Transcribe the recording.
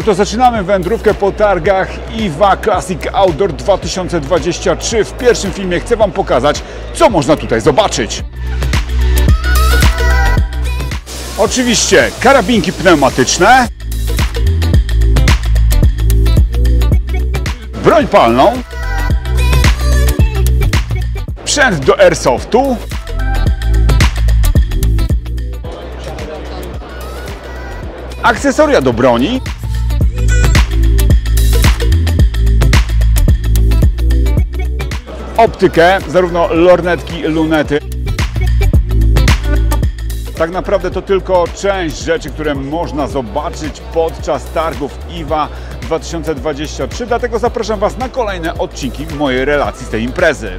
No to zaczynamy wędrówkę po targach IWA Classic Outdoor 2023. W pierwszym filmie chcę Wam pokazać, co można tutaj zobaczyć. Oczywiście karabinki pneumatyczne, broń palną, sprzęt do airsoftu, akcesoria do broni, optykę, zarówno lornetki, lunety. Tak naprawdę to tylko część rzeczy, które można zobaczyć podczas targów IWA 2023, dlatego zapraszam Was na kolejne odcinki mojej relacji z tej imprezy.